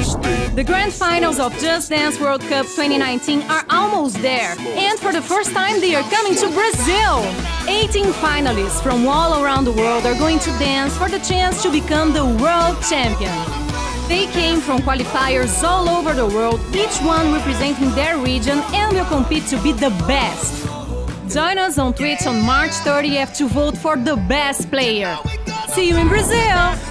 The grand finals of Just Dance World Cup 2019 are almost there, and for the first time they are coming to Brazil. 18 finalists from all around the world are going to dance for the chance to become the world champion. They came from qualifiers all over the world, each one representing their region and will compete to be the best. Join us on Twitch on March 30th to vote for the best player. See you in Brazil!